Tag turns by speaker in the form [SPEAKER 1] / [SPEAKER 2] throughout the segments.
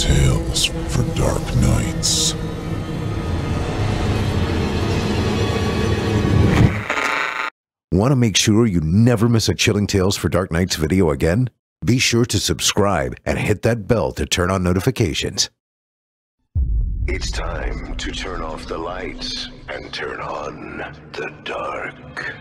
[SPEAKER 1] tales for dark nights.
[SPEAKER 2] Want to make sure you never miss a Chilling Tales for Dark Nights video again? Be sure to subscribe and hit that bell to turn on notifications.
[SPEAKER 3] It's time to turn off the lights and turn on the dark.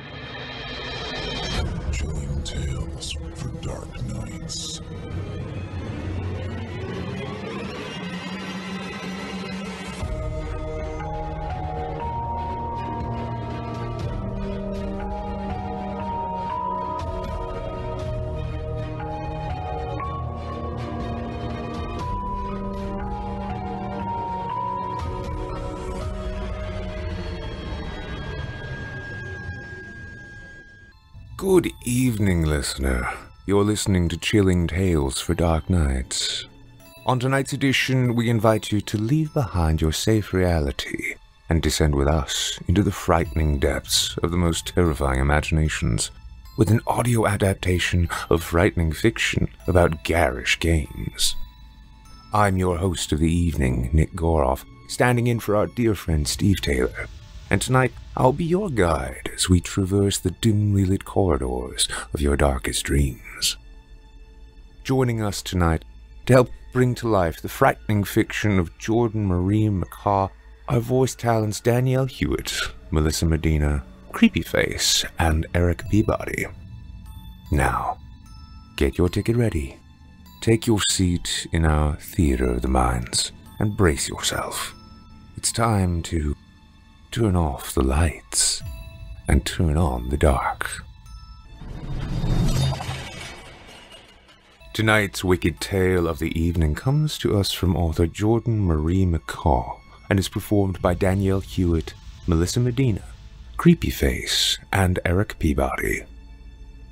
[SPEAKER 4] Good evening, listener. You're listening to Chilling Tales for Dark Nights. On tonight's edition, we invite you to leave behind your safe reality and descend with us into the frightening depths of the most terrifying imaginations with an audio adaptation of frightening fiction about garish games. I'm your host of the evening, Nick Goroff, standing in for our dear friend Steve Taylor. And tonight, I'll be your guide as we traverse the dimly lit corridors of your darkest dreams. Joining us tonight to help bring to life the frightening fiction of Jordan Marie McCaw are voice talents Danielle Hewitt, Melissa Medina, Creepyface, and Erik Peabody. Now, get your ticket ready, take your seat in our theater of the minds, and brace yourself. It's time to turn off the lights and turn on the dark. Tonight's wicked tale of the evening comes to us from author Jordan Marie McCaw and is performed by Danielle Hewitt, Melissa Medina, Creepyface, and Erik Peabody.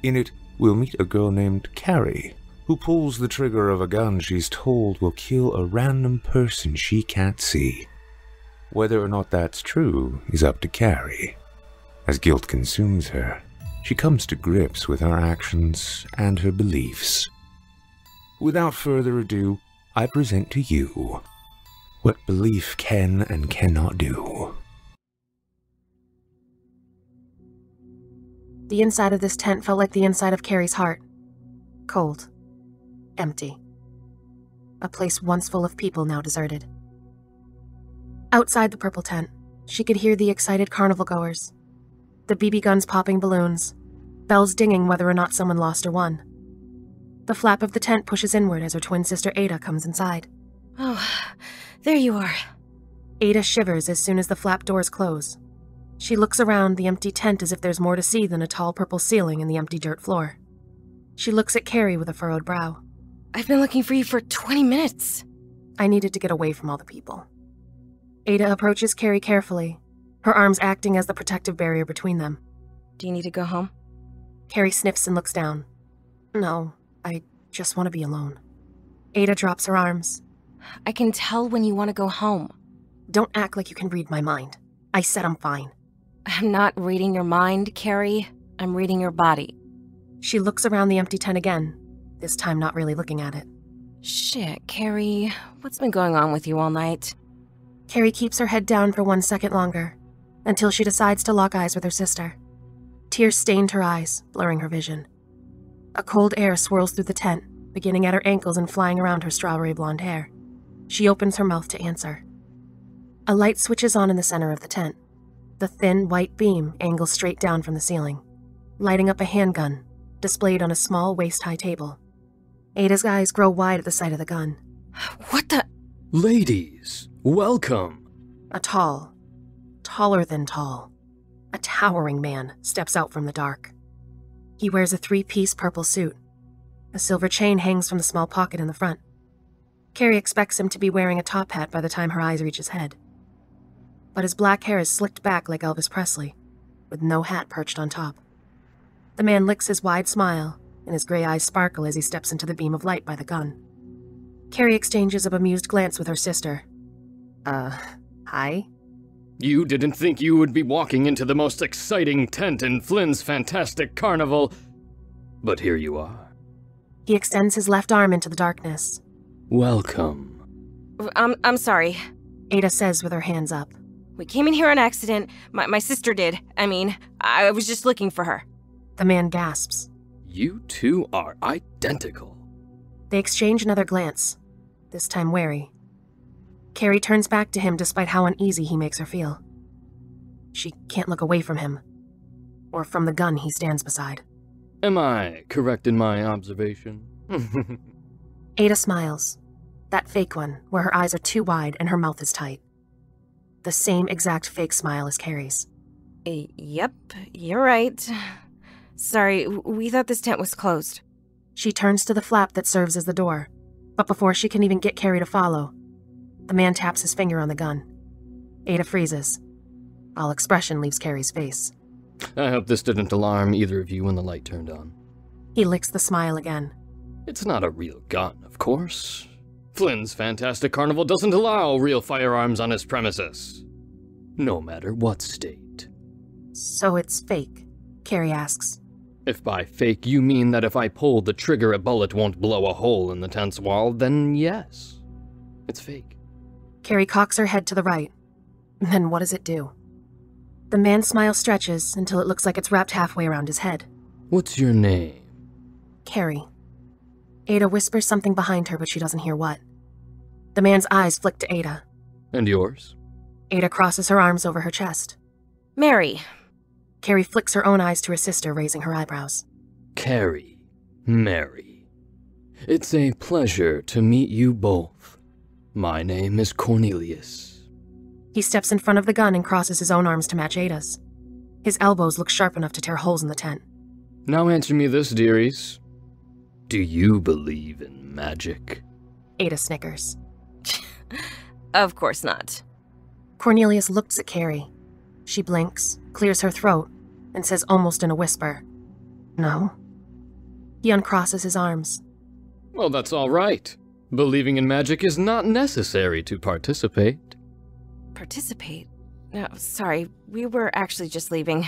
[SPEAKER 4] In it, we'll meet a girl named Carrie, who pulls the trigger of a gun she's told will kill a random person she can't see. Whether or not that's true is up to Carrie. As guilt consumes her, she comes to grips with her actions and her beliefs. Without further ado, I present to you what belief can and cannot do.
[SPEAKER 5] The inside of this tent felt like the inside of Carrie's heart. Cold. Empty. A place once full of people now deserted. Outside the purple tent, she could hear the excited carnival goers. The BB guns popping balloons, bells dinging whether or not someone lost or won. The flap of the tent pushes inward as her twin sister Ada comes inside.
[SPEAKER 6] Oh, there you are.
[SPEAKER 5] Ada shivers as soon as the flap doors close. She looks around the empty tent as if there's more to see than a tall purple ceiling and the empty dirt floor. She looks at Carrie with a furrowed brow.
[SPEAKER 6] I've been looking for you for 20 minutes.
[SPEAKER 5] I needed to get away from all the people. Ada approaches Carrie carefully, her arms acting as the protective barrier between them.
[SPEAKER 6] Do you need to go home?
[SPEAKER 5] Carrie sniffs and looks down. No, I just want to be alone. Ada drops her arms.
[SPEAKER 6] I can tell when you want to go home.
[SPEAKER 5] Don't act like you can read my mind. I said I'm fine.
[SPEAKER 6] I'm not reading your mind, Carrie. I'm reading your body.
[SPEAKER 5] She looks around the empty tent again, this time not really looking at it.
[SPEAKER 6] Shit, Carrie. What's been going on with you all night?
[SPEAKER 5] Carrie keeps her head down for one second longer, until she decides to lock eyes with her sister. Tears stained her eyes, blurring her vision. A cold air swirls through the tent, beginning at her ankles and flying around her strawberry blonde hair. She opens her mouth to answer. A light switches on in the center of the tent. The thin, white beam angles straight down from the ceiling, lighting up a handgun displayed on a small waist high table. Ada's eyes grow wide at the sight of the gun.
[SPEAKER 6] What the?
[SPEAKER 7] Ladies, welcome.
[SPEAKER 5] A tall, taller than tall, a towering man steps out from the dark. He wears a three piece purple suit. A silver chain hangs from the small pocket in the front. Carrie expects him to be wearing a top hat by the time her eyes reach his head. But his black hair is slicked back like Elvis Presley, with no hat perched on top. The man licks his wide smile, and his gray eyes sparkle as he steps into the beam of light by the gun. Carrie exchanges a bemused glance with her sister. Uh, hi?
[SPEAKER 7] You didn't think you would be walking into the most exciting tent in Flynn's fantastic carnival, but here you are.
[SPEAKER 5] He extends his left arm into the darkness.
[SPEAKER 7] Welcome.
[SPEAKER 6] I'm, I'm sorry.
[SPEAKER 5] Ada says with her hands up.
[SPEAKER 6] We came in here on accident. My, my sister did. I mean, I was just looking for her.
[SPEAKER 5] The man gasps.
[SPEAKER 7] You two are identical.
[SPEAKER 5] They exchange another glance, this time wary. Carrie turns back to him despite how uneasy he makes her feel. She can't look away from him, or from the gun he stands beside.
[SPEAKER 7] Am I correct in my observation?
[SPEAKER 5] Ada smiles. That fake one, where her eyes are too wide and her mouth is tight. The same exact fake smile as Carrie's.
[SPEAKER 6] Uh, yep, you're right. Sorry, we thought this tent was closed.
[SPEAKER 5] She turns to the flap that serves as the door, but before she can even get Carrie to follow, the man taps his finger on the gun. Ada freezes. All expression leaves Carrie's face.
[SPEAKER 7] I hope this didn't alarm either of you when the light turned on.
[SPEAKER 5] He licks the smile again.
[SPEAKER 7] It's not a real gun, of course. Flynn's Fantastic Carnival doesn't allow real firearms on his premises. No matter what state.
[SPEAKER 5] So it's fake? Carrie asks.
[SPEAKER 7] If by fake you mean that if I pull the trigger a bullet won't blow a hole in the tent's wall, then yes. It's fake.
[SPEAKER 5] Carrie cocks her head to the right. Then what does it do? The man's smile stretches until it looks like it's wrapped halfway around his head.
[SPEAKER 7] What's your name?
[SPEAKER 5] Carrie. Ada whispers something behind her, but she doesn't hear what. The man's eyes flick to Ada.
[SPEAKER 7] And yours?
[SPEAKER 5] Ada crosses her arms over her chest.
[SPEAKER 6] Mary.
[SPEAKER 5] Carrie flicks her own eyes to her sister, raising her eyebrows.
[SPEAKER 7] Carrie. Mary. It's a pleasure to meet you both. My name is Cornelius.
[SPEAKER 5] He steps in front of the gun and crosses his own arms to match Ada's. His elbows look sharp enough to tear holes in the tent.
[SPEAKER 7] Now answer me this, dearies. Do you believe in magic?
[SPEAKER 5] Ada snickers.
[SPEAKER 6] Of course not.
[SPEAKER 5] Cornelius looks at Carrie. She blinks, clears her throat, and says almost in a whisper, No. He uncrosses his arms.
[SPEAKER 7] Well, that's all right. Believing in magic is not necessary to participate.
[SPEAKER 6] Participate? No, sorry, we were actually just leaving.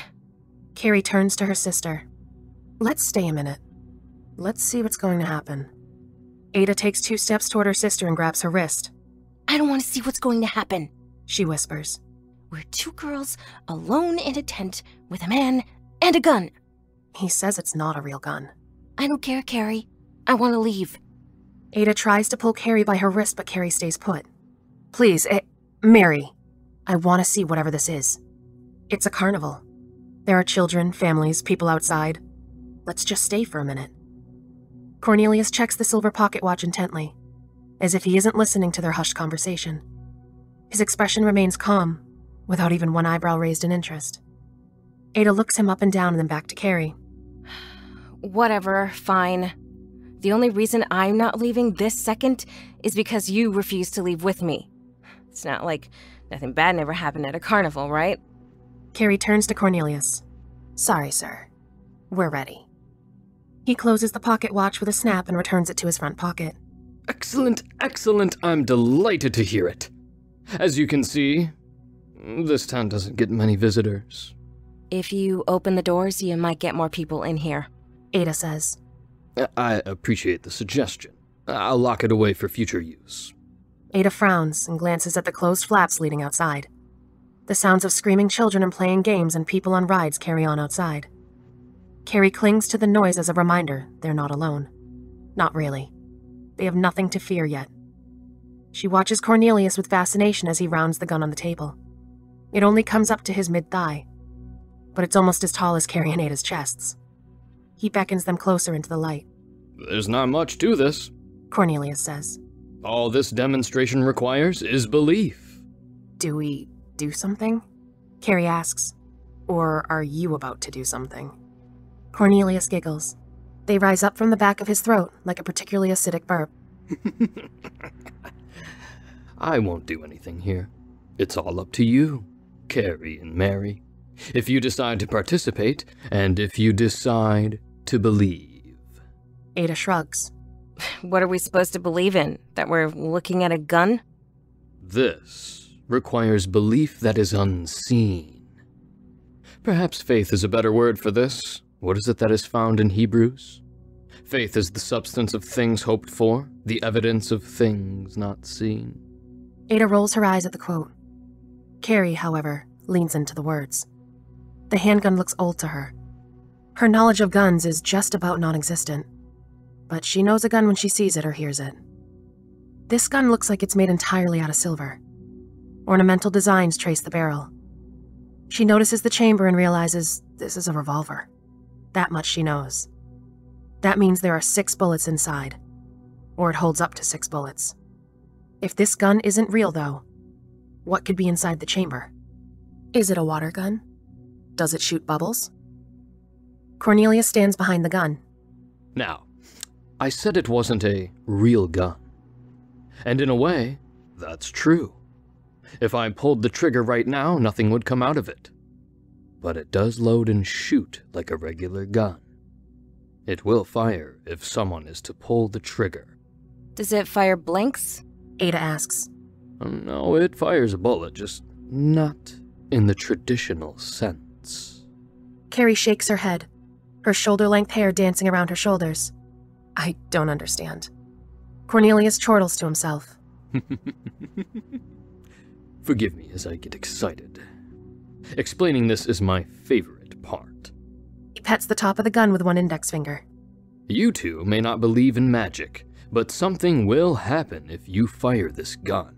[SPEAKER 5] Carrie turns to her sister. Let's stay a minute. Let's see what's going to happen. Ada takes two steps toward her sister and grabs her wrist.
[SPEAKER 6] I don't want to see what's going to happen.
[SPEAKER 5] She whispers.
[SPEAKER 6] We're two girls alone in a tent with a man and a gun.
[SPEAKER 5] He says it's not a real gun.
[SPEAKER 6] I don't care, Carrie. I want to leave.
[SPEAKER 5] Ada tries to pull Carrie by her wrist, but Carrie stays put. Please, eh, Mary. I want to see whatever this is. It's a carnival. There are children, families, people outside. Let's just stay for a minute. Cornelius checks the silver pocket watch intently, as if he isn't listening to their hushed conversation. His expression remains calm, without even one eyebrow raised in interest. Ada looks him up and down and then back to Carrie.
[SPEAKER 6] Whatever, fine. The only reason I'm not leaving this second is because you refuse to leave with me. It's not like nothing bad never happened at a carnival, right?
[SPEAKER 5] Carrie turns to Cornelius. Sorry, sir. We're ready. He closes the pocket watch with a snap and returns it to his front pocket.
[SPEAKER 7] Excellent, excellent. I'm delighted to hear it. As you can see, this town doesn't get many visitors.
[SPEAKER 6] If you open the doors, you might get more people in here.
[SPEAKER 5] Ada says.
[SPEAKER 7] I appreciate the suggestion. I'll lock it away for future use.
[SPEAKER 5] Ada frowns and glances at the closed flaps leading outside. The sounds of screaming children and playing games and people on rides carry on outside. Carrie clings to the noise as a reminder they're not alone. Not really. They have nothing to fear yet. She watches Cornelius with fascination as he rounds the gun on the table. It only comes up to his mid thigh, but it's almost as tall as Carrie and Ada's chests. He beckons them closer into the light.
[SPEAKER 7] There's not much to this.
[SPEAKER 5] Cornelius says,
[SPEAKER 7] All this demonstration requires is belief.
[SPEAKER 5] Do we do something? Carrie asks. Or are you about to do something? Cornelius giggles. They rise up from the back of his throat like a particularly acidic burp.
[SPEAKER 7] I won't do anything here. It's all up to you, Carrie and Mary. If you decide to participate, and if you decide to believe.
[SPEAKER 5] Ada shrugs.
[SPEAKER 6] What are we supposed to believe in? That we're looking at a gun?
[SPEAKER 7] This requires belief that is unseen. Perhaps faith is a better word for this. What is it that is found in Hebrews? Faith is the substance of things hoped for, the evidence of things not seen.
[SPEAKER 5] Ada rolls her eyes at the quote. Carrie, however, leans into the words. The handgun looks old to her. Her knowledge of guns is just about non existent, but she knows a gun when she sees it or hears it. This gun looks like it's made entirely out of silver. Ornamental designs trace the barrel. She notices the chamber and realizes this is a revolver. That much she knows. That means there are six bullets inside, or it holds up to six bullets. If this gun isn't real, though, what could be inside the chamber? Is it a water gun? Does it shoot bubbles? Cornelius stands behind the gun.
[SPEAKER 7] Now, I said it wasn't a real gun. And in a way, that's true. If I pulled the trigger right now, nothing would come out of it. But it does load and shoot like a regular gun. It will fire if someone is to pull the trigger.
[SPEAKER 6] Does it fire blanks?
[SPEAKER 5] Ada asks.
[SPEAKER 7] Um, No, it fires a bullet, just not in the traditional sense.
[SPEAKER 5] Carrie shakes her head, her shoulder length hair dancing around her shoulders. I don't understand. Cornelius chortles to himself.
[SPEAKER 7] Forgive me as I get excited. Explaining this is my favorite part.
[SPEAKER 5] He pets the top of the gun with one index finger.
[SPEAKER 7] You two may not believe in magic, but something will happen if you fire this gun.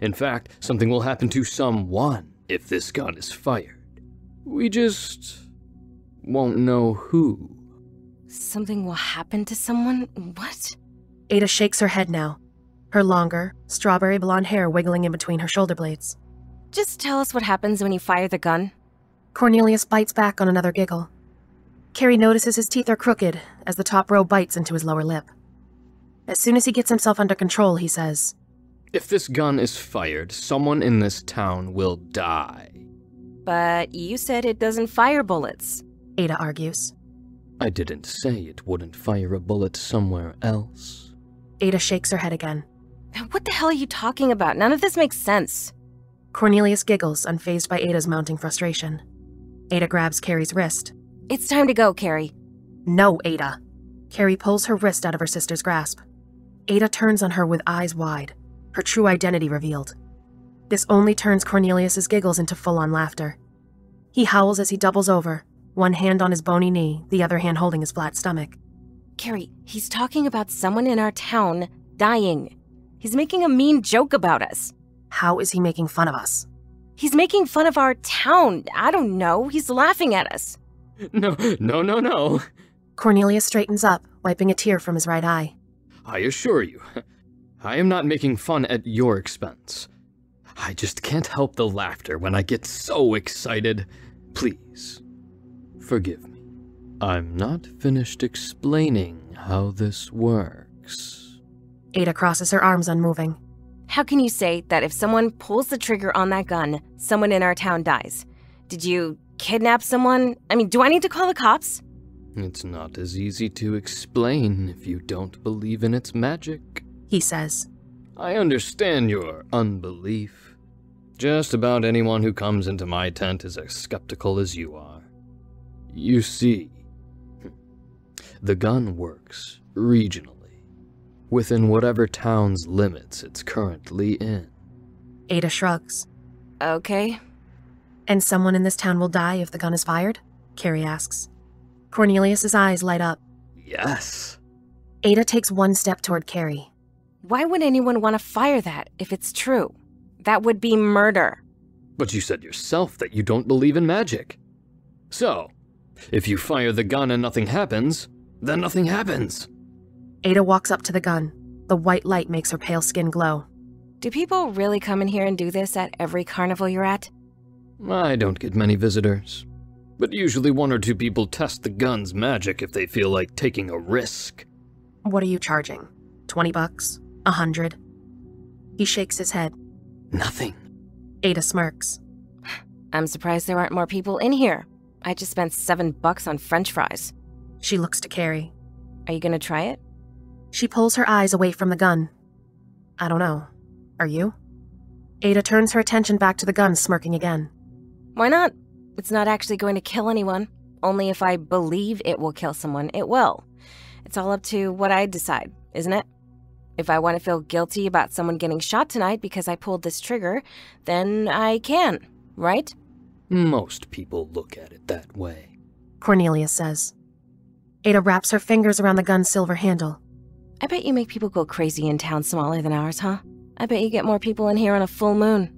[SPEAKER 7] In fact, something will happen to someone if this gun is fired. We just won't know who.
[SPEAKER 6] Something will happen to someone? What?
[SPEAKER 5] Ada shakes her head now, her longer, strawberry blonde hair wiggling in between her shoulder blades.
[SPEAKER 6] Just tell us what happens when you fire the gun.
[SPEAKER 5] Cornelius bites back on another giggle. Carrie notices his teeth are crooked as the top row bites into his lower lip. As soon as he gets himself under control, he says,
[SPEAKER 7] If this gun is fired, someone in this town will die.
[SPEAKER 6] But you said it doesn't fire bullets.
[SPEAKER 5] Ada argues.
[SPEAKER 7] I didn't say it wouldn't fire a bullet somewhere else.
[SPEAKER 5] Ada shakes her head again.
[SPEAKER 6] What the hell are you talking about? None of this makes sense.
[SPEAKER 5] Cornelius giggles, unfazed by Ada's mounting frustration. Ada grabs Carrie's wrist.
[SPEAKER 6] It's time to go, Carrie.
[SPEAKER 5] No, Ada. Carrie pulls her wrist out of her sister's grasp. Ada turns on her with eyes wide, her true identity revealed. This only turns Cornelius's giggles into full-on laughter. He howls as he doubles over, one hand on his bony knee, the other hand holding his flat stomach.
[SPEAKER 6] Carrie, he's talking about someone in our town dying. He's making a mean joke about us.
[SPEAKER 5] How is he making fun of us?
[SPEAKER 6] He's making fun of our town. I don't know. He's laughing at us.
[SPEAKER 7] No, no, no, no.
[SPEAKER 5] Cornelius straightens up, wiping a tear from his right eye.
[SPEAKER 7] I assure you, I am not making fun at your expense. I just can't help the laughter when I get so excited. Please, forgive me. I'm not finished explaining how this works.
[SPEAKER 5] Ada crosses her arms unmoving.
[SPEAKER 6] How can you say that if someone pulls the trigger on that gun, someone in our town dies? Did you kidnap someone? I mean, do I need to call the cops?
[SPEAKER 7] It's not as easy to explain if you don't believe in its magic.
[SPEAKER 5] He says.
[SPEAKER 7] I understand your unbelief. Just about anyone who comes into my tent is as skeptical as you are. You see, the gun works regionally, within whatever town's limits it's currently in.
[SPEAKER 5] Ada shrugs.
[SPEAKER 6] Okay.
[SPEAKER 5] And someone in this town will die if the gun is fired? Carrie asks. Cornelius's eyes light up.
[SPEAKER 7] Yes.
[SPEAKER 5] Ada takes one step toward Carrie.
[SPEAKER 6] Why would anyone want to fire that if it's true? That would be murder.
[SPEAKER 7] But you said yourself that you don't believe in magic. So, if you fire the gun and nothing happens, then nothing happens.
[SPEAKER 5] Ada walks up to the gun. The white light makes her pale skin glow.
[SPEAKER 6] Do people really come in here and do this at every carnival you're at?
[SPEAKER 7] I don't get many visitors. But usually one or two people test the gun's magic if they feel like taking a risk.
[SPEAKER 5] What are you charging? 20 bucks? A hundred? He shakes his head.
[SPEAKER 7] Nothing.
[SPEAKER 5] Ada smirks.
[SPEAKER 6] I'm surprised there aren't more people in here. I just spent seven bucks on french fries.
[SPEAKER 5] She looks to Carrie.
[SPEAKER 6] Are you gonna try it?
[SPEAKER 5] She pulls her eyes away from the gun. I don't know. Are you? Ada turns her attention back to the gun, smirking again.
[SPEAKER 6] Why not? It's not actually going to kill anyone. Only if I believe it will kill someone, it will. It's all up to what I decide, isn't it? If I want to feel guilty about someone getting shot tonight because I pulled this trigger, then I can, right?
[SPEAKER 7] Most people look at it that way.
[SPEAKER 5] Cornelius says. Ada wraps her fingers around the gun's silver handle.
[SPEAKER 6] I bet you make people go crazy in towns smaller than ours, huh? I bet you get more people in here on a full moon.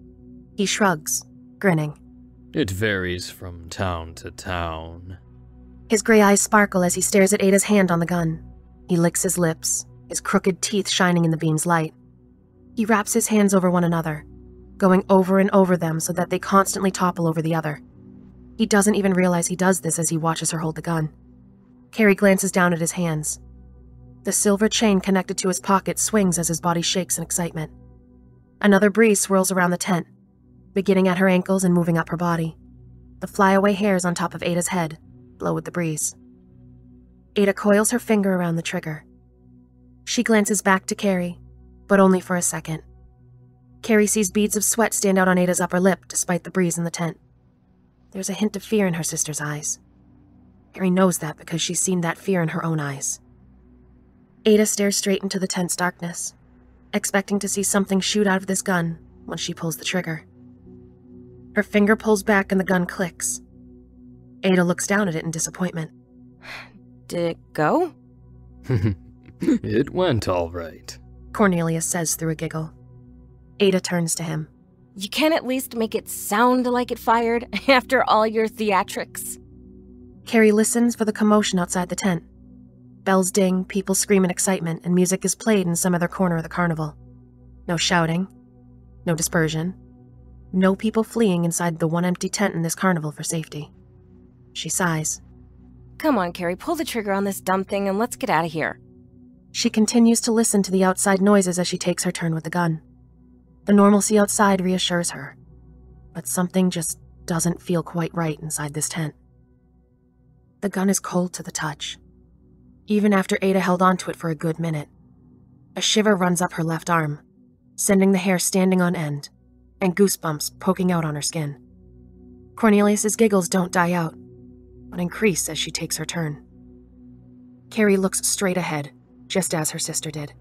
[SPEAKER 5] He shrugs, grinning.
[SPEAKER 7] It varies from town to town.
[SPEAKER 5] His gray eyes sparkle as he stares at Ada's hand on the gun. He licks his lips, his crooked teeth shining in the beam's light. He wraps his hands over one another, going over and over them so that they constantly topple over the other. He doesn't even realize he does this as he watches her hold the gun. Carrie glances down at his hands. The silver chain connected to his pocket swings as his body shakes in excitement. Another breeze swirls around the tent, beginning at her ankles and moving up her body. The flyaway hairs on top of Ada's head blow with the breeze. Ada coils her finger around the trigger. She glances back to Carrie, but only for a second. Carrie sees beads of sweat stand out on Ada's upper lip despite the breeze in the tent. There's a hint of fear in her sister's eyes. Carrie knows that because she's seen that fear in her own eyes. Ada stares straight into the tent's darkness, expecting to see something shoot out of this gun when she pulls the trigger. Her finger pulls back and the gun clicks. Ada looks down at it in disappointment.
[SPEAKER 6] Did it go?
[SPEAKER 7] it went all right.
[SPEAKER 5] Cornelius says through a giggle. Ada turns to him.
[SPEAKER 6] You can at least make it sound like it fired after all your theatrics.
[SPEAKER 5] Carrie listens for the commotion outside the tent. Bells ding, people scream in excitement, and music is played in some other corner of the carnival. No shouting, no dispersion, no people fleeing inside the one empty tent in this carnival for safety. She sighs.
[SPEAKER 6] Come on, Carrie, pull the trigger on this dumb thing and let's get out of here.
[SPEAKER 5] She continues to listen to the outside noises as she takes her turn with the gun. The normalcy outside reassures her, but something just doesn't feel quite right inside this tent. The gun is cold to the touch, even after Ada held onto it for a good minute. A shiver runs up her left arm, sending the hair standing on end, and goosebumps poking out on her skin. Cornelius's giggles don't die out, but increase as she takes her turn. Carrie looks straight ahead, just as her sister did.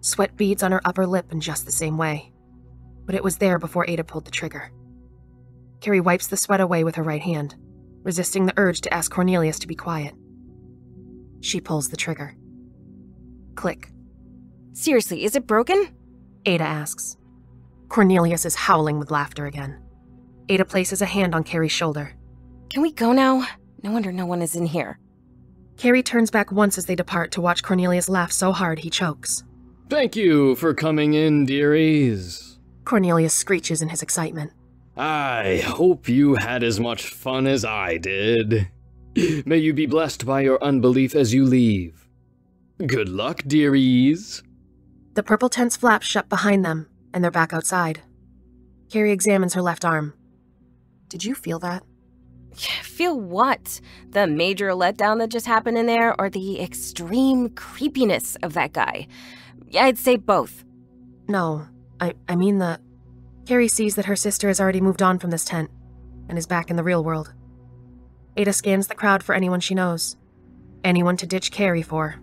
[SPEAKER 5] Sweat beads on her upper lip in just the same way, but it was there before Ada pulled the trigger. Carrie wipes the sweat away with her right hand, resisting the urge to ask Cornelius to be quiet. She pulls the trigger. Click.
[SPEAKER 6] Seriously, is it broken?
[SPEAKER 5] Ada asks. Cornelius is howling with laughter again. Ada places a hand on Carrie's shoulder.
[SPEAKER 6] Can we go now? No wonder no one is in here.
[SPEAKER 5] Carrie turns back once as they depart to watch Cornelius laugh so hard he chokes.
[SPEAKER 7] Thank you for coming in, dearies.
[SPEAKER 5] Cornelius screeches in his excitement.
[SPEAKER 7] I hope you had as much fun as I did. May you be blessed by your unbelief as you leave. Good luck, dearies.
[SPEAKER 5] The purple tent's flaps shut behind them, and they're back outside. Carrie examines her left arm. Did you feel that?
[SPEAKER 6] Feel what? The major letdown that just happened in there, or the extreme creepiness of that guy? I'd say both.
[SPEAKER 5] No, I, I mean the. Carrie sees that her sister has already moved on from this tent and is back in the real world. Ada scans the crowd for anyone she knows. Anyone to ditch Carrie for.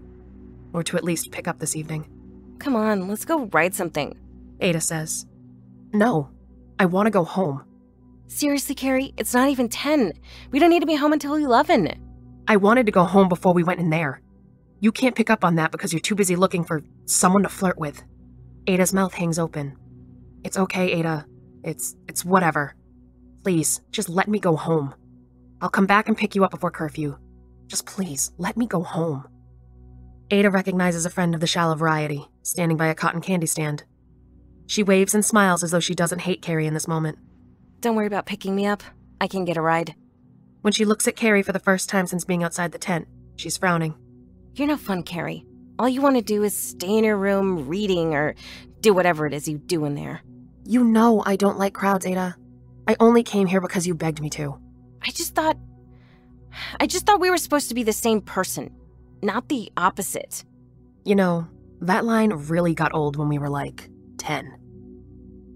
[SPEAKER 5] Or to at least pick up this evening.
[SPEAKER 6] Come on, let's go ride something.
[SPEAKER 5] Ada says. No, I want to go home.
[SPEAKER 6] Seriously, Carrie, it's not even 10. We don't need to be home until 11.
[SPEAKER 5] I wanted to go home before we went in there. You can't pick up on that because you're too busy looking for someone to flirt with. Ada's mouth hangs open. It's okay, Ada. It's it's whatever. Please, just let me go home. I'll come back and pick you up before curfew. Just please, let me go home. Ada recognizes a friend of the shallow variety, standing by a cotton candy stand. She waves and smiles as though she doesn't hate Carrie in this moment.
[SPEAKER 6] Don't worry about picking me up. I can get a ride.
[SPEAKER 5] When she looks at Carrie for the first time since being outside the tent, she's frowning.
[SPEAKER 6] You're no fun, Carrie. All you want to do is stay in your room reading or do whatever it is you do in there.
[SPEAKER 5] You know I don't like crowds, Ada. I only came here because you begged me to.
[SPEAKER 6] I just thought. I just thought we were supposed to be the same person, not the opposite.
[SPEAKER 5] You know, that line really got old when we were like 10.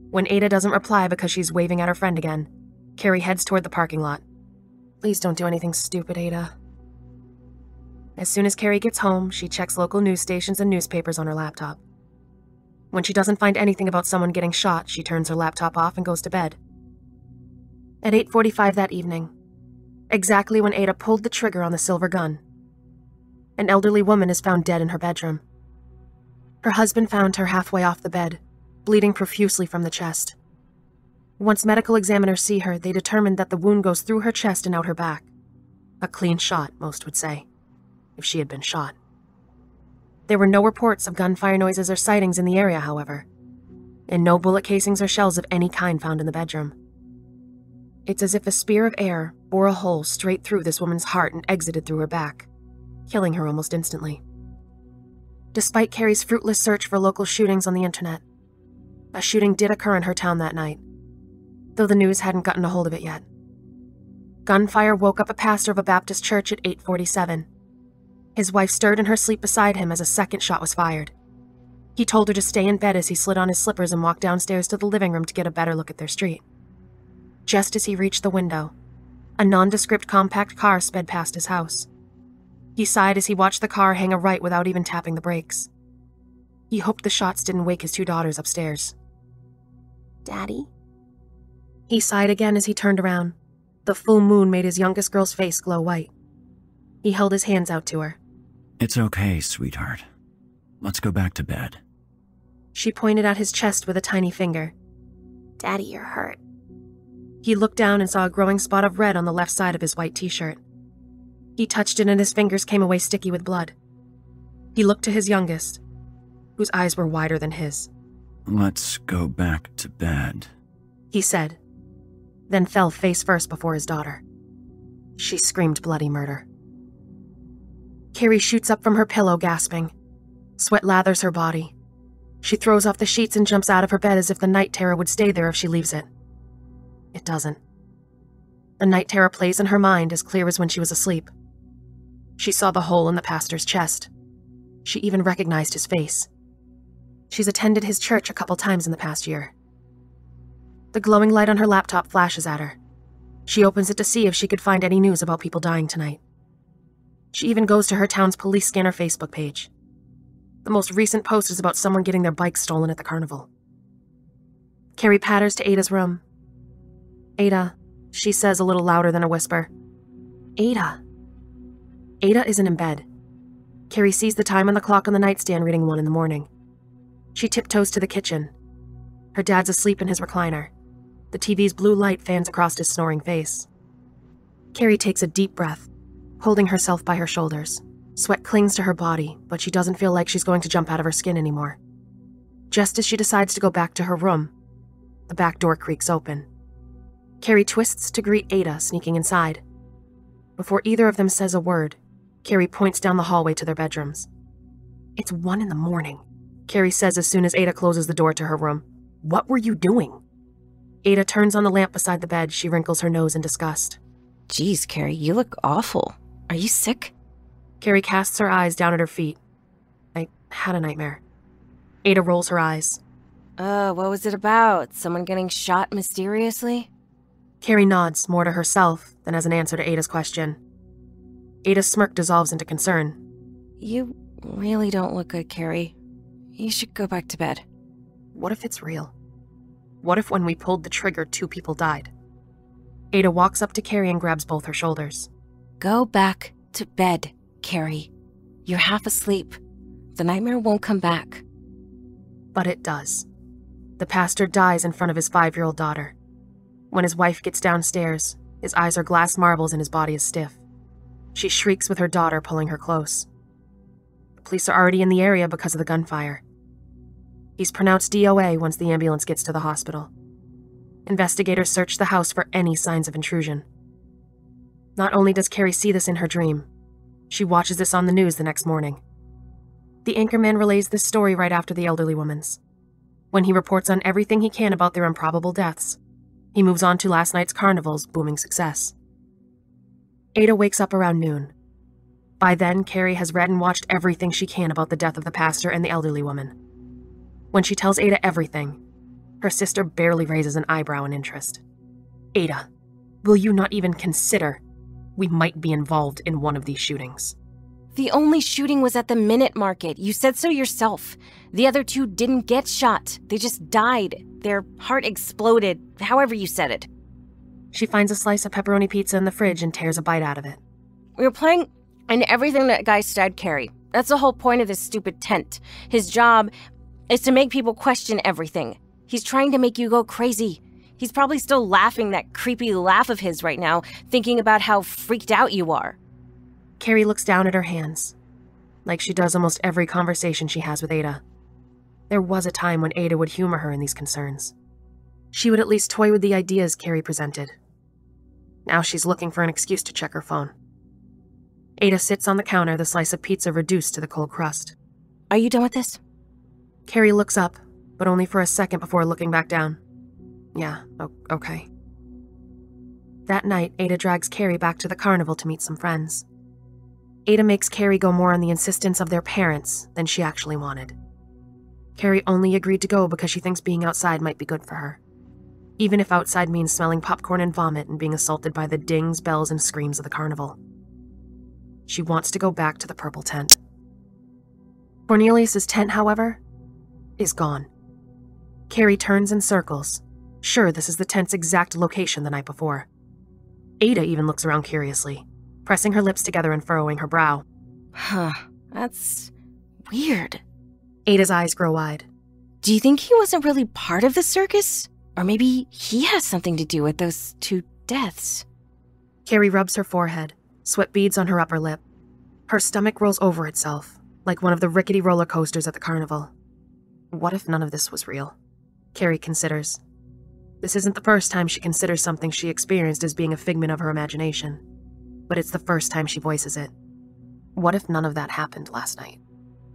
[SPEAKER 5] When Ada doesn't reply because she's waving at her friend again, Carrie heads toward the parking lot. Please don't do anything stupid, Ada. As soon as Carrie gets home, she checks local news stations and newspapers on her laptop. When she doesn't find anything about someone getting shot, she turns her laptop off and goes to bed. At 8:45 that evening, exactly when Ada pulled the trigger on the silver gun, an elderly woman is found dead in her bedroom. Her husband found her halfway off the bed, bleeding profusely from the chest. Once medical examiners see her, they determine that the wound goes through her chest and out her back. A clean shot, most would say, if she had been shot. There were no reports of gunfire noises or sightings in the area, however, and no bullet casings or shells of any kind found in the bedroom. It's as if a spear of air bore a hole straight through this woman's heart and exited through her back, killing her almost instantly. Despite Carrie's fruitless search for local shootings on the internet, a shooting did occur in her town that night, though the news hadn't gotten a hold of it yet. Gunfire woke up a pastor of a Baptist church at 847. His wife stirred in her sleep beside him as a second shot was fired. He told her to stay in bed as he slid on his slippers and walked downstairs to the living room to get a better look at their street. Just as he reached the window, a nondescript compact car sped past his house. He sighed as he watched the car hang a right without even tapping the brakes. He hoped the shots didn't wake his two daughters upstairs. Daddy? He sighed again as he turned around. The full moon made his youngest girl's face glow white. He held his hands out to her.
[SPEAKER 8] It's okay, sweetheart. Let's go back to bed.
[SPEAKER 5] She pointed at his chest with a tiny finger. Daddy, you're hurt. He looked down and saw a growing spot of red on the left side of his white t shirt. He touched it and his fingers came away sticky with blood. He looked to his youngest, whose eyes were wider than his.
[SPEAKER 8] Let's go back to bed.
[SPEAKER 5] He said, then fell face first before his daughter. She screamed bloody murder. Carrie shoots up from her pillow, gasping. Sweat lathers her body. She throws off the sheets and jumps out of her bed as if the night terror would stay there if she leaves it. It doesn't. The night terror plays in her mind as clear as when she was asleep. She saw the hole in the pastor's chest. She even recognized his face. She's attended his church a couple times in the past year. The glowing light on her laptop flashes at her. She opens it to see if she could find any news about people dying tonight. She even goes to her town's police scanner Facebook page. The most recent post is about someone getting their bike stolen at the carnival. Carrie patters to Ada's room. Ada, she says a little louder than a whisper. Ada. Ada isn't in bed. Carrie sees the time on the clock on the nightstand reading one in the morning. She tiptoes to the kitchen. Her dad's asleep in his recliner. The TV's blue light fans across his snoring face. Carrie takes a deep breath, holding herself by her shoulders. Sweat clings to her body, but she doesn't feel like she's going to jump out of her skin anymore. Just as she decides to go back to her room, the back door creaks open. Carrie twists to greet Ada sneaking inside. Before either of them says a word, Carrie points down the hallway to their bedrooms. It's one in the morning, Carrie says as soon as Ada closes the door to her room. What were you doing? Ada turns on the lamp beside the bed. She wrinkles her nose in disgust.
[SPEAKER 6] Geez, Carrie, you look awful. Are you sick?
[SPEAKER 5] Carrie casts her eyes down at her feet. I had a nightmare. Ada rolls her eyes.
[SPEAKER 6] Uh, what was it about? Someone getting shot mysteriously?
[SPEAKER 5] Carrie nods, more to herself than as an answer to Ada's question. Ada's smirk dissolves into concern.
[SPEAKER 6] You really don't look good, Carrie. You should go back to bed.
[SPEAKER 5] What if it's real? What if when we pulled the trigger, two people died? Ada walks up to Carrie and grabs both her shoulders.
[SPEAKER 6] Go back to bed, Carrie. You're half asleep. The nightmare won't come back.
[SPEAKER 5] But it does. The pastor dies in front of his five year old daughter. When his wife gets downstairs, his eyes are glass marbles and his body is stiff. She shrieks with her daughter pulling her close. The police are already in the area because of the gunfire. He's pronounced DOA once the ambulance gets to the hospital. Investigators search the house for any signs of intrusion. Not only does Carrie see this in her dream, she watches this on the news the next morning. The anchorman relays this story right after the elderly woman's. When he reports on everything he can about their improbable deaths, he moves on to last night's carnival's booming success. Ada wakes up around noon. By then, Carrie has read and watched everything she can about the death of the pastor and the elderly woman. When she tells Ada everything, her sister barely raises an eyebrow in interest. Ada, will you not even consider we might be involved in one of these shootings?
[SPEAKER 6] The only shooting was at the Minute Market. You said so yourself. The other two didn't get shot. They just died. Their heart exploded, however you said it.
[SPEAKER 5] She finds a slice of pepperoni pizza in the fridge and tears a bite out of it.
[SPEAKER 6] We were playing and everything that guy said, Carrie. That's the whole point of this stupid tent. His job is to make people question everything. He's trying to make you go crazy. He's probably still laughing that creepy laugh of his right now, thinking about how freaked out you are.
[SPEAKER 5] Carrie looks down at her hands, like she does almost every conversation she has with Ada. There was a time when Ada would humor her in these concerns. She would at least toy with the ideas Carrie presented. Now she's looking for an excuse to check her phone. Ada sits on the counter, the slice of pizza reduced to the cold crust.
[SPEAKER 6] Are you done with this?
[SPEAKER 5] Carrie looks up, but only for a second before looking back down. Yeah, okay. That night, Ada drags Carrie back to the carnival to meet some friends. Ada makes Carrie go more on the insistence of their parents than she actually wanted. Carrie only agreed to go because she thinks being outside might be good for her. Even if outside means smelling popcorn and vomit and being assaulted by the dings, bells, and screams of the carnival. She wants to go back to the purple tent. Cornelius's tent, however, is gone. Carrie turns in circles. Sure, this is the tent's exact location the night before. Ada even looks around curiously, pressing her lips together and furrowing her brow.
[SPEAKER 6] Huh, that's weird.
[SPEAKER 5] Ada's eyes grow wide.
[SPEAKER 6] Do you think he wasn't really part of the circus? Or maybe he has something to do with those two deaths?
[SPEAKER 5] Carrie rubs her forehead, sweat beads on her upper lip. Her stomach rolls over itself, like one of the rickety roller coasters at the carnival. What if none of this was real? Carrie considers. This isn't the first time she considers something she experienced as being a figment of her imagination, but it's the first time she voices it. What if none of that happened last night?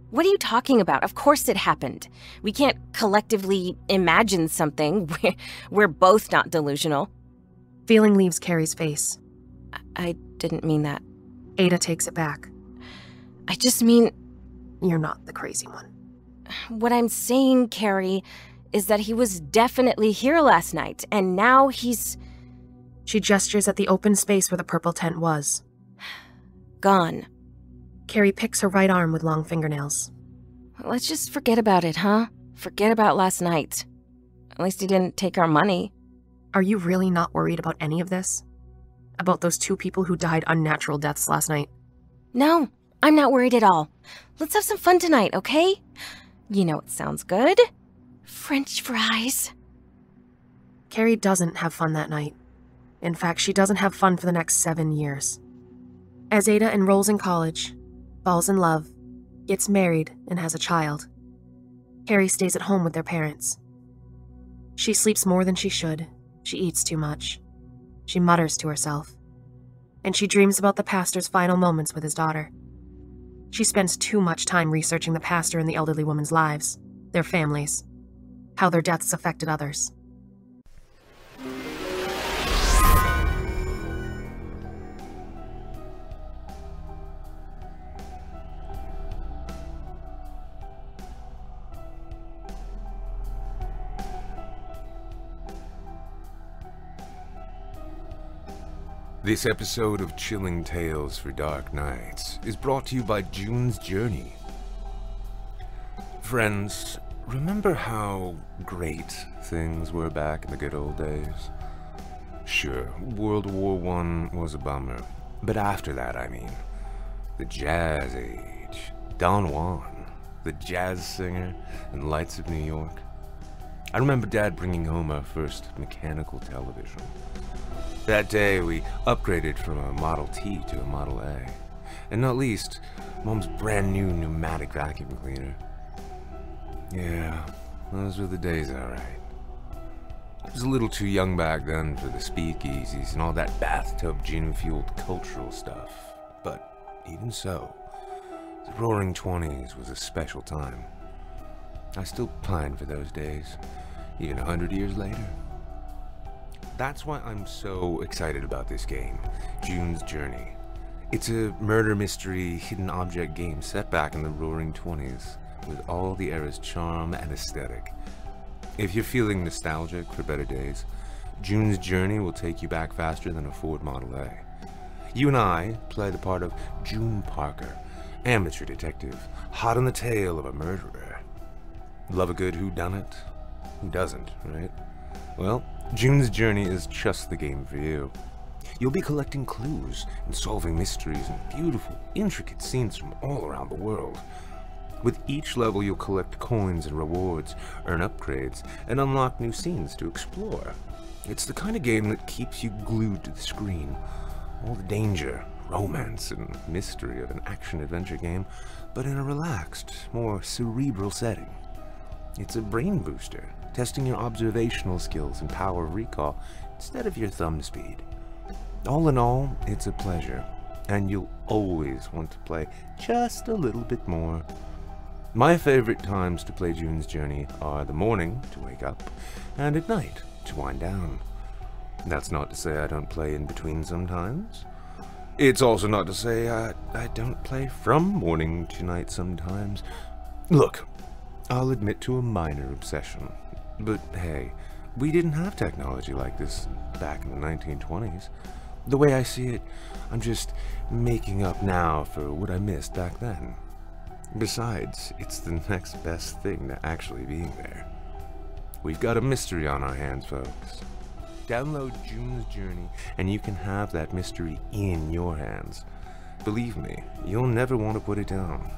[SPEAKER 6] What are you talking about? Of course it happened. We can't collectively imagine something. We're, we're both not delusional.
[SPEAKER 5] Feeling leaves Carrie's face.
[SPEAKER 6] I didn't mean that.
[SPEAKER 5] Ada takes it back.
[SPEAKER 6] I just mean.
[SPEAKER 5] You're not the crazy one.
[SPEAKER 6] What I'm saying, Carrie, is that he was definitely here last night, and now he's.
[SPEAKER 5] She gestures at the open space where the purple tent was.
[SPEAKER 6] Gone.
[SPEAKER 5] Carrie picks her right arm with long fingernails.
[SPEAKER 6] Let's just forget about it, huh? Forget about last night. At least he didn't take our money.
[SPEAKER 5] Are you really not worried about any of this? About those two people who died unnatural deaths last night?
[SPEAKER 6] No, I'm not worried at all. Let's have some fun tonight, okay? You know it sounds good. French fries.
[SPEAKER 5] Carrie doesn't have fun that night. In fact, she doesn't have fun for the next seven years. As Ada enrolls in college, falls in love, gets married, and has a child, Carrie stays at home with their parents. She sleeps more than she should. She eats too much. She mutters to herself. And she dreams about the pastor's final moments with his daughter. She spends too much time researching the pastor and the elderly woman's lives, their families, how their deaths affected others.
[SPEAKER 4] This episode of Chilling Tales for Dark Nights is brought to you by June's Journey. Friends, remember how great things were back in the good old days? Sure, World War One was a bummer, but after that, I mean, the Jazz Age, Don Juan, the jazz singer, and Lights of New York. I remember Dad bringing home our first mechanical television. That day, we upgraded from a Model T to a Model A. And not least, Mom's brand new pneumatic vacuum cleaner. Yeah, those were the days, alright. I was a little too young back then for the speakeasies and all that bathtub gin-fueled cultural stuff. But even so, the Roaring Twenties was a special time. I still pine for those days, even a hundred years later. That's why I'm so excited about this game, June's Journey. It's a murder mystery hidden object game set back in the roaring 20s, with all the era's charm and aesthetic. If you're feeling nostalgic for better days, June's Journey will take you back faster than a Ford Model A. You and I play the part of June Parker, Amateur detective, hot on the tail of a murderer. Love a good whodunit? Who doesn't, right? Well, June's Journey is just the game for you. You'll be collecting clues and solving mysteries in beautiful, intricate scenes from all around the world. With each level, you'll collect coins and rewards, earn upgrades, and unlock new scenes to explore. It's the kind of game that keeps you glued to the screen. All the danger, romance, and mystery of an action-adventure game, but in a relaxed, more cerebral setting. It's a brain booster, testing your observational skills and power of recall instead of your thumb speed. All in all, it's a pleasure, and you'll always want to play just a little bit more. My favorite times to play June's Journey are the morning to wake up, and at night to wind down. That's not to say I don't play in between sometimes. It's also not to say I, I don't play from morning to night sometimes. Look, I'll admit to a minor obsession, but hey, we didn't have technology like this back in the 1920s. The way I see it, I'm just making up now for what I missed back then. Besides, it's the next best thing to actually being there. We've got a mystery on our hands, folks. Download June's Journey, and you can have that mystery in your hands. Believe me, you'll never want to put it down.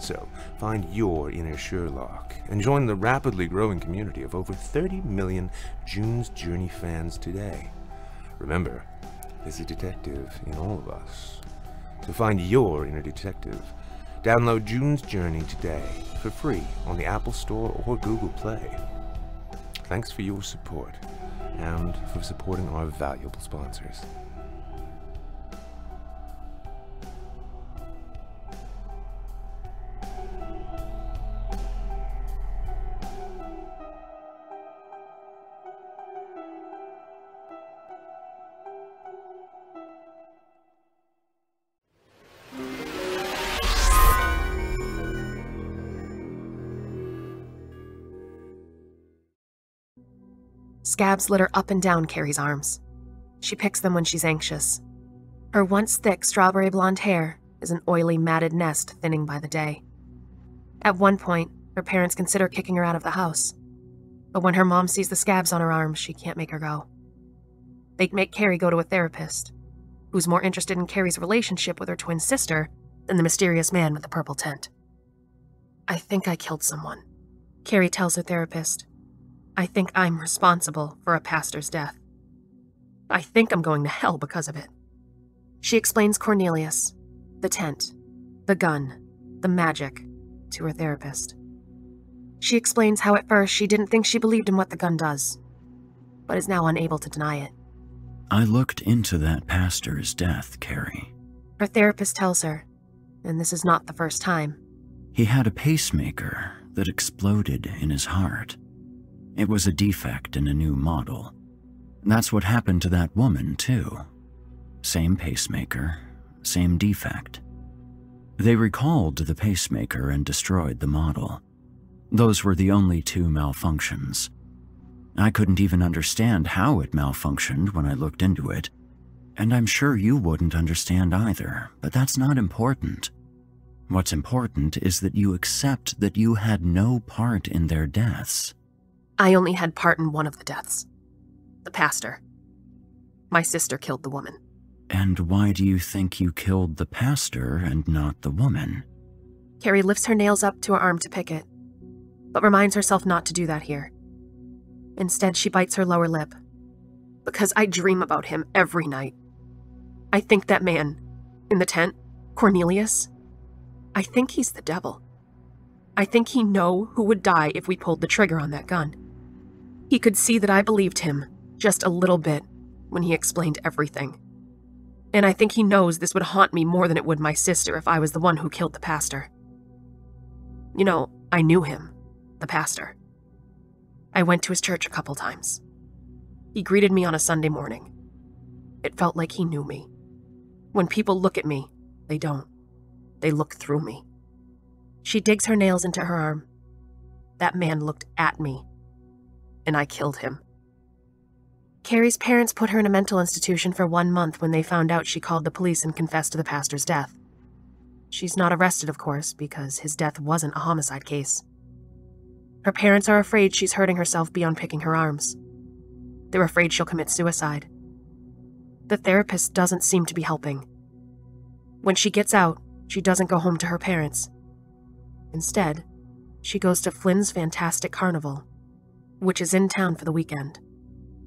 [SPEAKER 4] So, find your inner Sherlock and join the rapidly growing community of over 30 million June's Journey fans today. Remember, there's a detective in all of us. To find your inner detective, download June's Journey today for free on the Apple Store or Google Play. Thanks for your support and for supporting our valuable sponsors.
[SPEAKER 5] Scabs litter up and down Carrie's arms. She picks them when she's anxious. Her once thick strawberry blonde hair is an oily, matted nest thinning by the day. At one point, her parents consider kicking her out of the house. But when her mom sees the scabs on her arms, she can't make her go. They make Carrie go to a therapist, who's more interested in Carrie's relationship with her twin sister than the mysterious man with the purple tent. I think I killed someone, Carrie tells her therapist. I think I'm responsible for a pastor's death. I think I'm going to hell because of it. She explains Cornelius, the tent, the gun, the magic, to her therapist. She explains how at first she didn't think she believed in what the gun does, but is now unable to deny it.
[SPEAKER 8] I looked into that pastor's death, Carrie.
[SPEAKER 5] Her therapist tells her, and this is not the first time.
[SPEAKER 8] He had a pacemaker that exploded in his heart. It was a defect in a new model. That's what happened to that woman, too. Same pacemaker, same defect. They recalled the pacemaker and destroyed the model. Those were the only two malfunctions. I couldn't even understand how it malfunctioned when I looked into it, and I'm sure you wouldn't understand either, but that's not important. What's important is that you accept that you had no part in their deaths.
[SPEAKER 5] I only had part in one of the deaths. The pastor. My sister killed the woman.
[SPEAKER 8] And why do you think you killed the pastor and not the woman?
[SPEAKER 5] Carrie lifts her nails up to her arm to pick it, but reminds herself not to do that here. Instead, she bites her lower lip. Because I dream about him every night. I think that man, in the tent, Cornelius, I think he's the devil. I think he know who would die if we pulled the trigger on that gun. He could see that I believed him, just a little bit, when he explained everything. And I think he knows this would haunt me more than it would my sister if I was the one who killed the pastor. You know, I knew him, the pastor. I went to his church a couple times. He greeted me on a Sunday morning. It felt like he knew me. When people look at me, they don't. They look through me. She digs her nails into her arm. That man looked at me and I killed him. Carrie's parents put her in a mental institution for one month when they found out she called the police and confessed to the pastor's death. She's not arrested, of course, because his death wasn't a homicide case. Her parents are afraid she's hurting herself beyond picking her arms. They're afraid she'll commit suicide. The therapist doesn't seem to be helping. When she gets out, she doesn't go home to her parents. Instead, she goes to Flynn's Fantastic Carnival, which is in town for the weekend,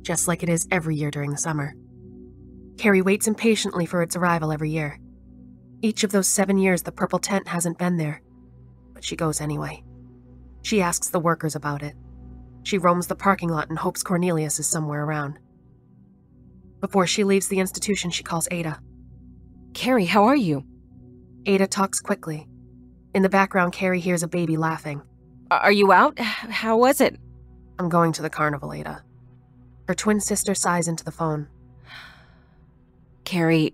[SPEAKER 5] just like it is every year during the summer. Carrie waits impatiently for its arrival every year. Each of those seven years, the purple tent hasn't been there, but she goes anyway. She asks the workers about it. She roams the parking lot and hopes Cornelius is somewhere around. Before she leaves the institution, she calls Ada.
[SPEAKER 6] Carrie, how are you?
[SPEAKER 5] Ada talks quickly. In the background, Carrie hears a baby laughing.
[SPEAKER 6] Are you out? How was it?
[SPEAKER 5] I'm going to the carnival, Ada. Her twin sister sighs into the phone.
[SPEAKER 6] Carrie,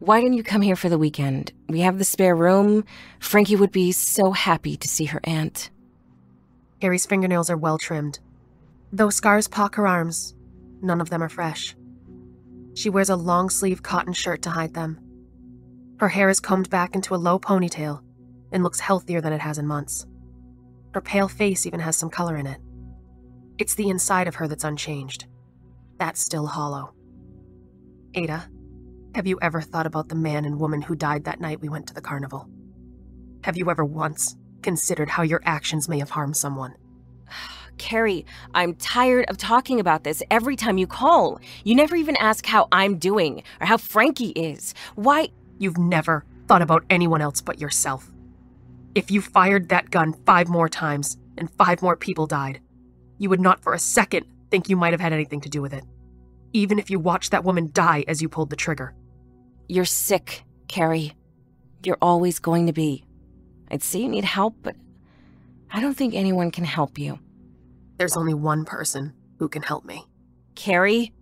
[SPEAKER 6] why didn't you come here for the weekend? We have the spare room. Frankie would be so happy to see her aunt.
[SPEAKER 5] Carrie's fingernails are well trimmed. Though scars pock her arms, none of them are fresh. She wears a long sleeve cotton shirt to hide them. Her hair is combed back into a low ponytail and looks healthier than it has in months. Her pale face even has some color in it. It's the inside of her that's unchanged. That's still hollow. Ada, have you ever thought about the man and woman who died that night we went to the carnival? Have you ever once considered how your actions may have harmed someone?
[SPEAKER 6] Carrie, I'm tired of talking about this every time you call. You never even ask how I'm doing or how Frankie is. Why?
[SPEAKER 5] You've never thought about anyone else but yourself. If you fired that gun five more times and five more people died, you would not for a second think you might have had anything to do with it. Even if you watched that woman die as you pulled the trigger.
[SPEAKER 6] You're sick, Carrie. You're always going to be. I'd say you need help, but I don't think anyone can help you.
[SPEAKER 5] There's only one person who can help me.
[SPEAKER 6] Carrie?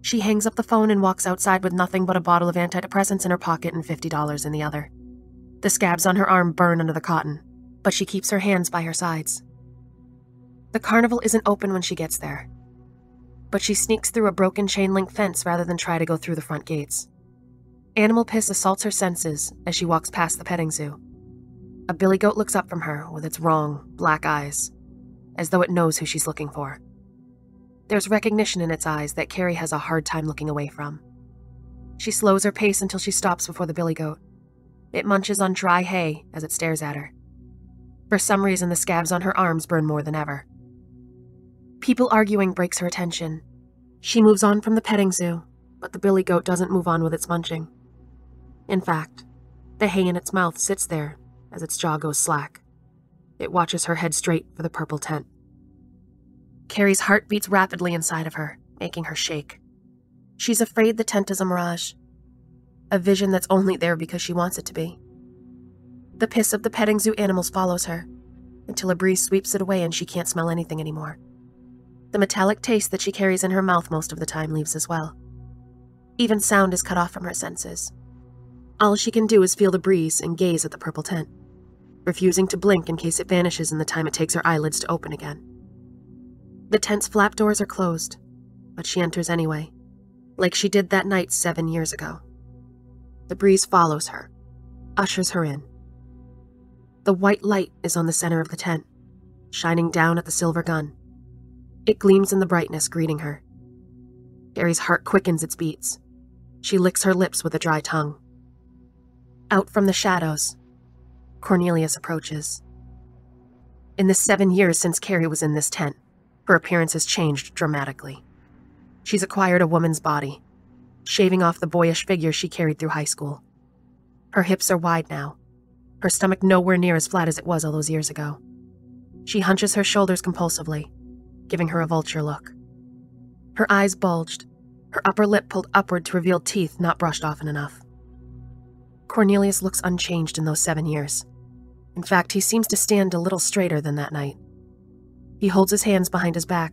[SPEAKER 5] She hangs up the phone and walks outside with nothing but a bottle of antidepressants in her pocket and $50 in the other. The scabs on her arm burn under the cotton, but she keeps her hands by her sides. The carnival isn't open when she gets there, but she sneaks through a broken chain link fence rather than try to go through the front gates. Animal piss assaults her senses as she walks past the petting zoo. A billy goat looks up from her with its wrong, black eyes, as though it knows who she's looking for. There's recognition in its eyes that Carrie has a hard time looking away from. She slows her pace until she stops before the billy goat. It munches on dry hay as it stares at her. For some reason, the scabs on her arms burn more than ever. People arguing breaks her attention. She moves on from the petting zoo, but the billy goat doesn't move on with its munching. In fact, the hay in its mouth sits there as its jaw goes slack. It watches her head straight for the purple tent. Carrie's heart beats rapidly inside of her, making her shake. She's afraid the tent is a mirage, a vision that's only there because she wants it to be. The piss of the petting zoo animals follows her until a breeze sweeps it away and she can't smell anything anymore. The metallic taste that she carries in her mouth most of the time leaves as well. Even sound is cut off from her senses. All she can do is feel the breeze and gaze at the purple tent, refusing to blink in case it vanishes in the time it takes her eyelids to open again. The tent's flap doors are closed, but she enters anyway, like she did that night seven years ago. The breeze follows her, ushers her in. The white light is on the center of the tent, shining down at the silver gun. It gleams in the brightness, greeting her. Carrie's heart quickens its beats. She licks her lips with a dry tongue. Out from the shadows, Cornelius approaches. In the seven years since Carrie was in this tent, her appearance has changed dramatically. She's acquired a woman's body, shaving off the boyish figure she carried through high school. Her hips are wide now, her stomach nowhere near as flat as it was all those years ago. She hunches her shoulders compulsively, giving her a vulture look. Her eyes bulged, her upper lip pulled upward to reveal teeth not brushed often enough. Cornelius looks unchanged in those seven years. In fact, he seems to stand a little straighter than that night. He holds his hands behind his back.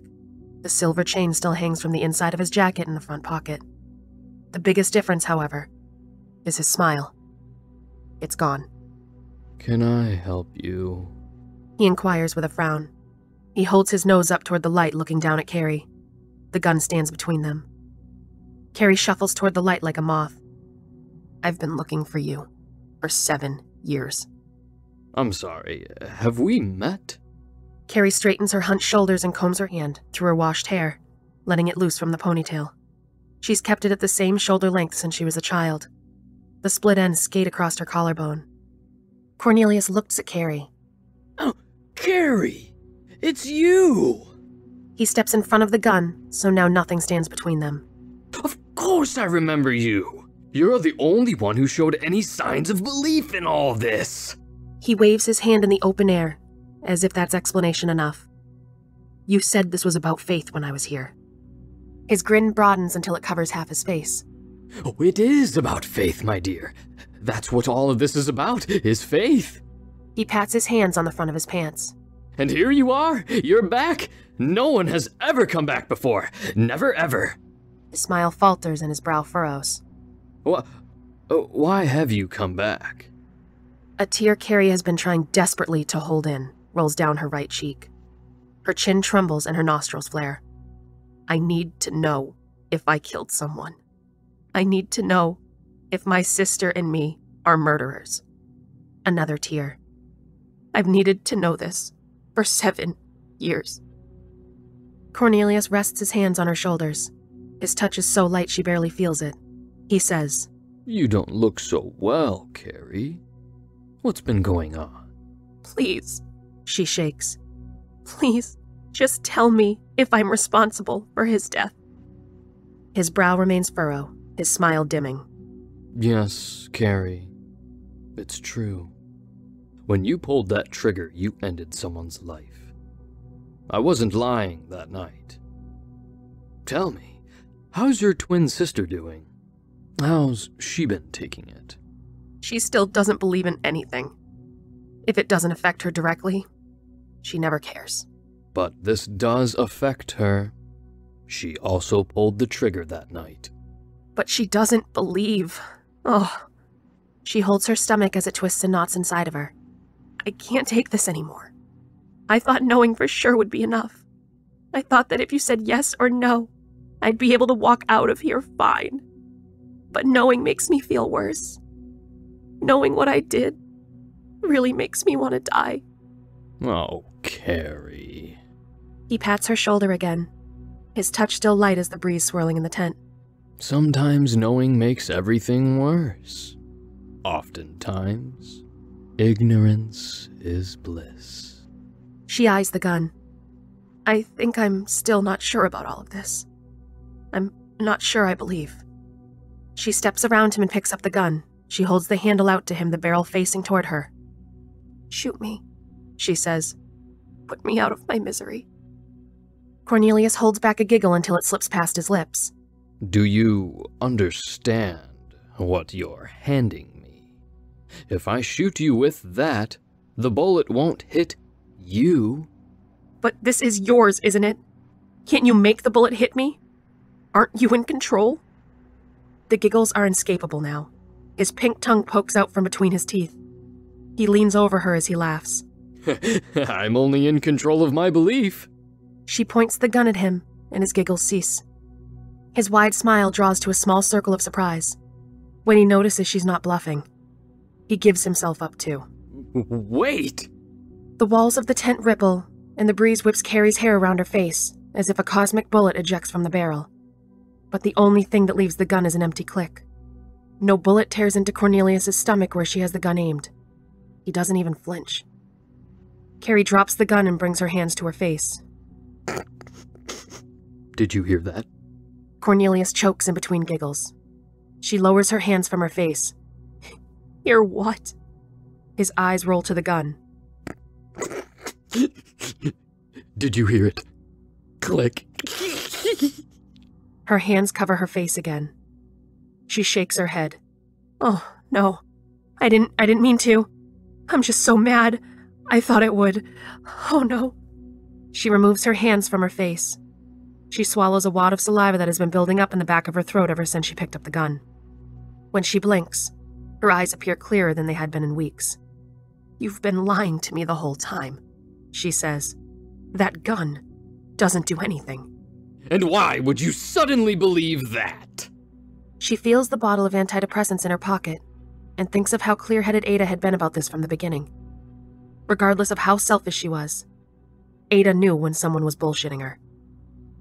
[SPEAKER 5] The silver chain still hangs from the inside of his jacket in the front pocket. The biggest difference, however, is his smile. It's gone.
[SPEAKER 7] Can I help you?
[SPEAKER 5] He inquires with a frown. He holds his nose up toward the light, looking down at Carrie. The gun stands between them. Carrie shuffles toward the light like a moth. I've been looking for you. for seven years.
[SPEAKER 7] I'm sorry, have we met?
[SPEAKER 5] Carrie straightens her hunched shoulders and combs her hand through her washed hair, letting it loose from the ponytail. She's kept it at the same shoulder length since she was a child. The split ends skate across her collarbone. Cornelius looks at Carrie.
[SPEAKER 7] Oh, Carrie! It's you!
[SPEAKER 5] He steps in front of the gun, so now nothing stands between them.
[SPEAKER 7] Of course I remember you! You're the only one who showed any signs of belief in all this!
[SPEAKER 5] He waves his hand in the open air, as if that's explanation enough. You said this was about faith when I was here. His grin broadens until it covers half his face.
[SPEAKER 7] Oh, it is about faith, my dear. That's what all of this is about, is faith.
[SPEAKER 5] He pats his hands on the front of his pants.
[SPEAKER 7] And here you are, you're back. No one has ever come back before. Never ever.
[SPEAKER 5] His smile falters and his brow furrows.
[SPEAKER 7] What? Uh, why have you come back?
[SPEAKER 5] A tear Carrie has been trying desperately to hold in rolls down her right cheek. Her chin trembles and her nostrils flare. I need to know if I killed someone. I need to know if my sister and me are murderers. Another tear. I've needed to know this for seven years. Cornelius rests his hands on her shoulders. His touch is so light she barely feels it. He says,
[SPEAKER 7] You don't look so well, Carrie. What's been going on?
[SPEAKER 5] Please, she shakes. Please, just tell me if I'm responsible for his death. His brow remains furrow, his smile dimming.
[SPEAKER 7] Yes, Carrie. It's true. When you pulled that trigger, you ended someone's life. I wasn't lying that night. Tell me, how's your twin sister doing? How's she been taking it?
[SPEAKER 5] She still doesn't believe in anything. If it doesn't affect her directly, she never cares.
[SPEAKER 7] But this does affect her. She also pulled the trigger that night.
[SPEAKER 5] But she doesn't believe. Oh. She holds her stomach as it twists and knots inside of her. I can't take this anymore. I thought knowing for sure would be enough. I thought that if you said yes or no, I'd be able to walk out of here fine. But knowing makes me feel worse. Knowing what I did really makes me want to die.
[SPEAKER 7] Oh, Carrie.
[SPEAKER 5] He pats her shoulder again, his touch still light as the breeze swirling in the tent.
[SPEAKER 7] Sometimes knowing makes everything worse. Oftentimes, ignorance is bliss.
[SPEAKER 5] She eyes the gun. I think I'm still not sure about all of this. I'm not sure I believe. She steps around him and picks up the gun. She holds the handle out to him, the barrel facing toward her. Shoot me, she says. Put me out of my misery. Cornelius holds back a giggle until it slips past his lips.
[SPEAKER 7] Do you understand what you're handing? If I shoot you with that, the bullet won't hit you.
[SPEAKER 5] But this is yours, isn't it? Can't you make the bullet hit me? Aren't you in control? The giggles are inescapable now. His pink tongue pokes out from between his teeth. He leans over her as he laughs.
[SPEAKER 7] I'm only in control of my belief.
[SPEAKER 5] She points the gun at him, and his giggles cease. His wide smile draws to a small circle of surprise. When he notices she's not bluffing, he gives himself up to.
[SPEAKER 7] Wait!
[SPEAKER 5] The walls of the tent ripple, and the breeze whips Carrie's hair around her face, as if a cosmic bullet ejects from the barrel. But the only thing that leaves the gun is an empty click. No bullet tears into Cornelius's stomach where she has the gun aimed. He doesn't even flinch. Carrie drops the gun and brings her hands to her face.
[SPEAKER 7] Did you hear that?
[SPEAKER 5] Cornelius chokes in between giggles. She lowers her hands from her face. Hear what? His eyes roll to the gun.
[SPEAKER 7] Did you hear it? Click.
[SPEAKER 5] her hands cover her face again. She shakes her head. Oh, no. I didn't I didn't mean to. I'm just so mad. I thought it would. Oh no. She removes her hands from her face. She swallows a wad of saliva that has been building up in the back of her throat ever since she picked up the gun. When she blinks, her eyes appear clearer than they had been in weeks. You've been lying to me the whole time, she says. That gun doesn't do anything.
[SPEAKER 7] And why would you suddenly believe that?
[SPEAKER 5] She feels the bottle of antidepressants in her pocket. and thinks of how clear headed Ada had been about this from the beginning. Regardless of how selfish she was, Ada knew when someone was bullshitting her.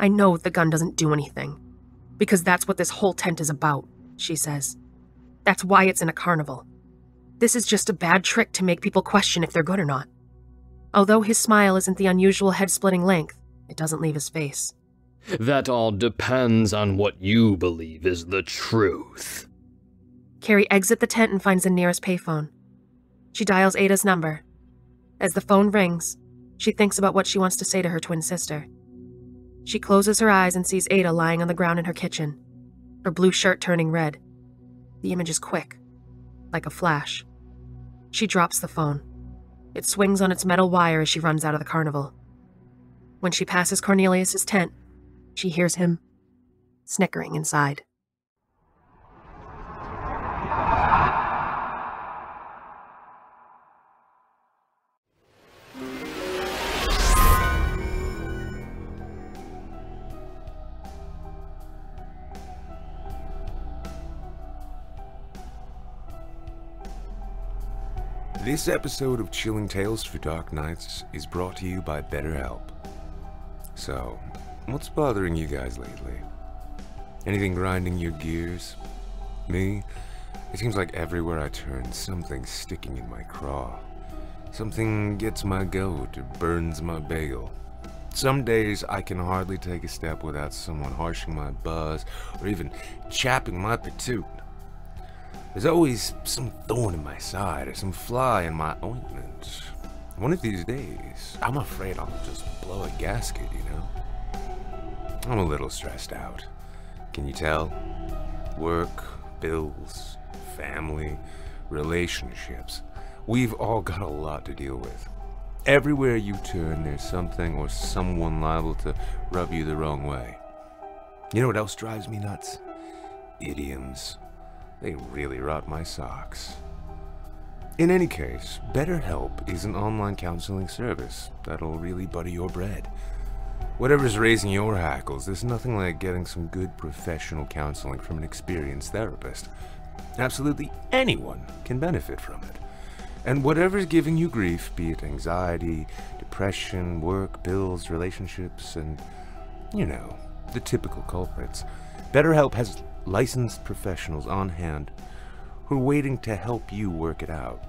[SPEAKER 5] I know the gun doesn't do anything, because that's what this whole tent is about, she says. That's why it's in a carnival. This is just a bad trick to make people question if they're good or not. Although his smile isn't the unusual head splitting length, it doesn't leave his face.
[SPEAKER 7] That all depends on what you believe is the truth.
[SPEAKER 5] Carrie exits the tent and finds the nearest payphone. She dials Ada's number. As the phone rings, she thinks about what she wants to say to her twin sister. She closes her eyes and sees Ada lying on the ground in her kitchen, her blue shirt turning red. The image is quick, like a flash. She drops the phone. It swings on its metal wire as she runs out of the carnival. When she passes Cornelius's tent, she hears him snickering inside.
[SPEAKER 4] This episode of Chilling Tales for Dark Nights is brought to you by BetterHelp. So, what's bothering you guys lately? Anything grinding your gears? Me? It seems like everywhere I turn, something's sticking in my craw. Something gets my goat or burns my bagel. Some days I can hardly take a step without someone harshing my buzz or even chapping my patoot. There's always some thorn in my side or some fly in my ointment. One of these days, I'm afraid I'll just blow a gasket, you know? I'm a little stressed out. Can you tell? Work, bills, family, relationships. We've all got a lot to deal with. Everywhere you turn, there's something or someone liable to rub you the wrong way. You know what else drives me nuts? Idioms. They really rot my socks. In any case, BetterHelp is an online counseling service that'll really butter your bread. Whatever's raising your hackles, there's nothing like getting some good professional counseling from an experienced therapist. Absolutely anyone can benefit from it. And whatever's giving you grief, be it anxiety, depression, work, bills, relationships, and, you know, the typical culprits, BetterHelp has licensed professionals on hand who are waiting to help you work it out.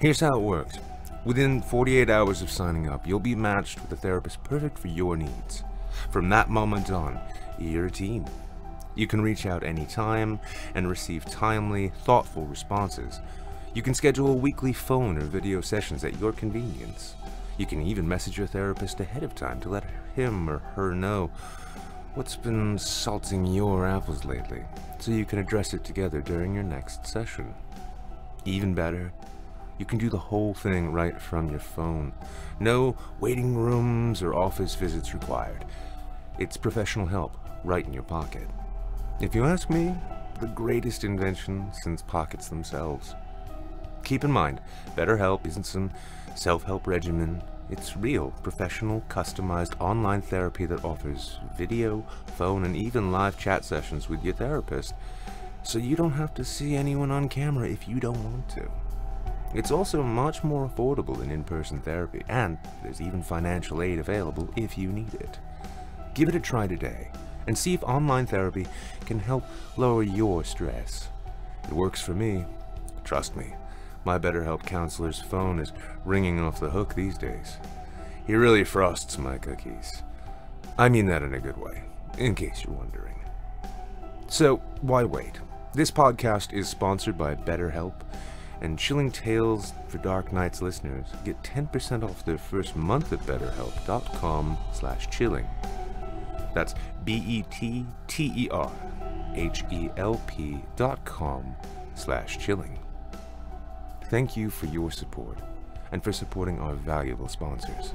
[SPEAKER 4] Here's how it works. Within 48 hours of signing up, you'll be matched with a therapist perfect for your needs. From that moment on, you're a team. You can reach out anytime and receive timely, thoughtful responses. You can schedule weekly phone or video sessions at your convenience. You can even message your therapist ahead of time to let him or her know What's been salting your apples lately, so you can address it together during your next session? Even better, you can do the whole thing right from your phone. No waiting rooms or office visits required. It's professional help right in your pocket. If you ask me, the greatest invention since pockets themselves. Keep in mind, BetterHelp isn't some self-help regimen it's real, professional, customized online therapy that offers video, phone, and even live chat sessions with your therapist, so you don't have to see anyone on camera if you don't want to. It's also much more affordable than in-person therapy, and there's even financial aid available if you need it. Give it a try today, and see if online therapy can help lower your stress. It works for me. Trust me. My BetterHelp counselor's phone is ringing off the hook these days. He really frosts my cookies. I mean that in a good way, in case you're wondering. So, why wait? This podcast is sponsored by BetterHelp, and Chilling Tales for Dark Nights listeners get 10% off their first month at betterhelp.com slash chilling. That's B-E-T-T-E-R-H-E-L-P dot com slash chilling. Thank you for your support and for supporting our valuable sponsors.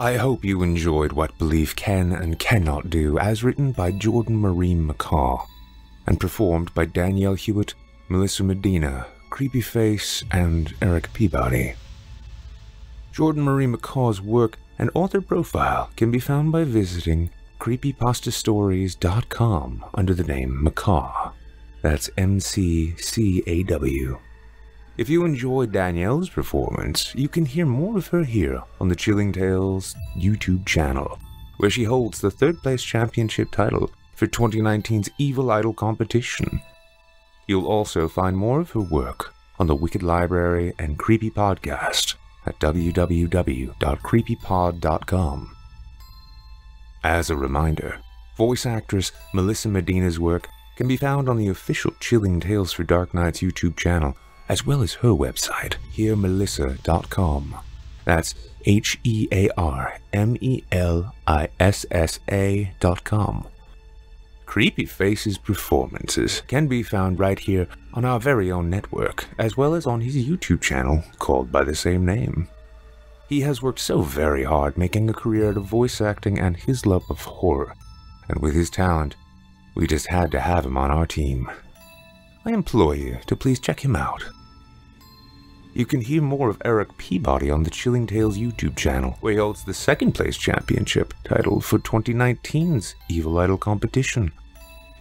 [SPEAKER 4] I hope you enjoyed What Belief Can and Cannot Do, as written by Jordan Marie McCaw, and performed by Danielle Hewitt, Melissa Medina, Creepyface, and Erik Peabody. Jordan Marie McCaw's work and author profile can be found by visiting creepypastastories.com under the name McCaw. That's M C C A W. If you enjoyed Danielle's performance, you can hear more of her here on the Chilling Tales YouTube channel, where she holds the third place championship title for 2019's Evil Idol competition. You'll also find more of her work on the Wicked Library and Creepy Podcast at www.creepypod.com. As a reminder, voice actress Melissa Medina's work can be found on the official Chilling Tales for Dark Nights YouTube channel, as well as her website, hearmelissa.com. That's H E A R M E L I S S A dot com. Creepyface's performances can be found right here on our very own network, as well as on his YouTube channel called by the same name. He has worked so very hard making a career out of voice acting and his love of horror, and with his talent, we just had to have him on our team. I implore you to please check him out. You can hear more of Erik Peabody on the Chilling Tales YouTube channel, where he holds the second place championship title for 2019's Evil Idol competition.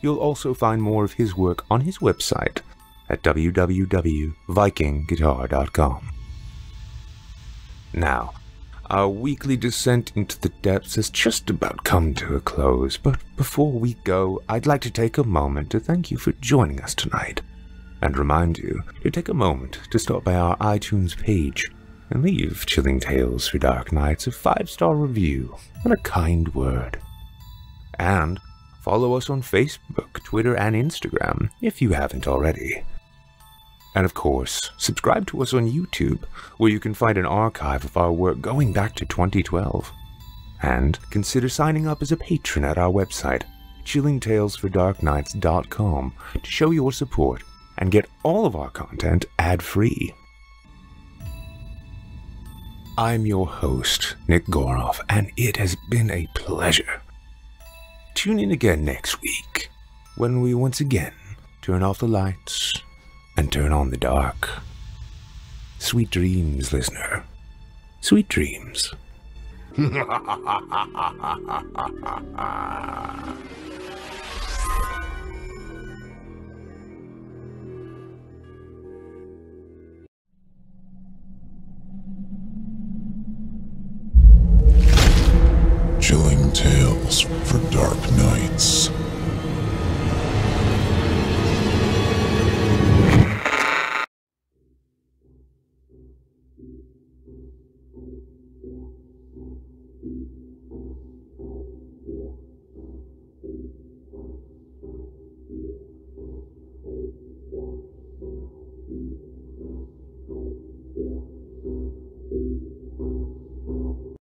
[SPEAKER 4] You'll also find more of his work on his website at www.vikingguitar.com. Now, our weekly descent into the depths has just about come to a close, but before we go, I'd like to take a moment to thank you for joining us tonight, and remind you to take a moment to stop by our iTunes page and leave Chilling Tales for Dark Nights a five star review and a kind word. And follow us on Facebook, Twitter, and Instagram if you haven't already. And of course, subscribe to us on YouTube, where you can find an archive of our work going back to 2012. And consider signing up as a patron at our website, chillingtalesfordarknights.com, to show your support and get all of our content ad free. I'm your host, Nick Goroff, and it has been a pleasure. Tune in again next week when we once again turn off the lights and turn on the dark. Sweet dreams, listener. Sweet dreams.
[SPEAKER 1] tales for dark nights.